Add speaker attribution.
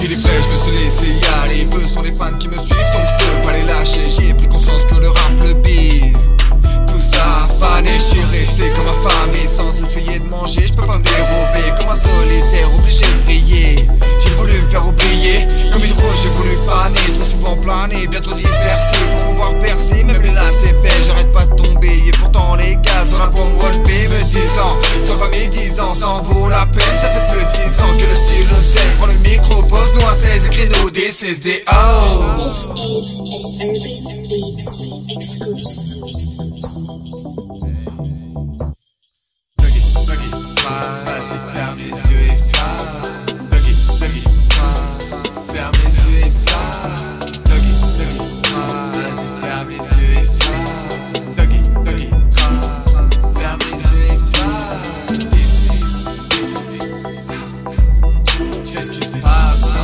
Speaker 1: Il est vrai, je me suis laissé y aller. Peu sont les fans qui me suivent, donc je peux pas les lâcher. J'ai pris conscience que le rap le bise. Tout ça fané, je suis resté comme affamé sans essayer de manger. Je peux pas me dérober Sans pas mes 10 ans, ça en vaut la peine. Ça fait plus de 10 ans que le style recèle Prends le micro, pose-nous 16, écris nos This is ferme
Speaker 2: les yeux et fly Ferme les yeux et fly ferme les yeux antecipado